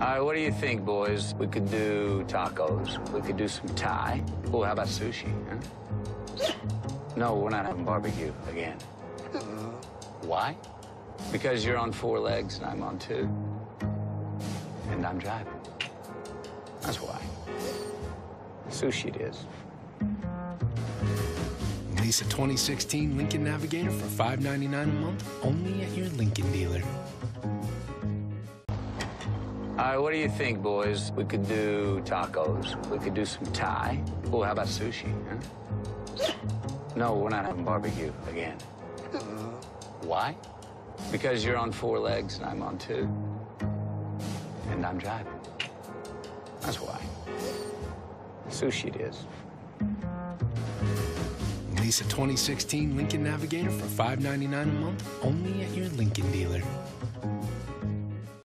All right, what do you think, boys? We could do tacos. We could do some Thai. Oh, how about sushi? Huh? No, we're not having barbecue again. Why? Because you're on four legs and I'm on two. And I'm driving. That's why. Sushi it is. Lease a 2016 Lincoln Navigator for $5.99 a month only at your Lincoln dealer. All right, what do you think, boys? We could do tacos. We could do some Thai. Oh, how about sushi? Huh? No, we're not having barbecue again. Why? Because you're on four legs and I'm on two. And I'm driving. That's why. Sushi it is. Lease a 2016 Lincoln Navigator for $5.99 a month only at your Lincoln dealer.